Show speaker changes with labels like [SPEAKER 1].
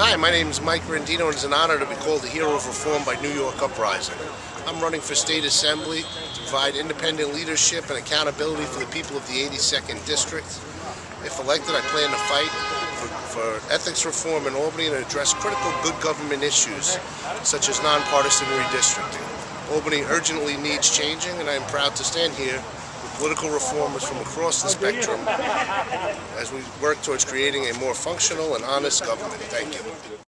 [SPEAKER 1] Hi, my name is Mike Rendino and it's an honor to be called the hero of reform by New York Uprising. I'm running for state assembly to provide independent leadership and accountability for the people of the 82nd District. If elected, I plan to fight for, for ethics reform in Albany and address critical good government issues such as nonpartisan redistricting. Albany urgently needs changing and I am proud to stand here political reformers from across the spectrum as we work towards creating a more functional and honest government. Thank you.